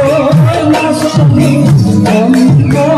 Oh, my soul, oh.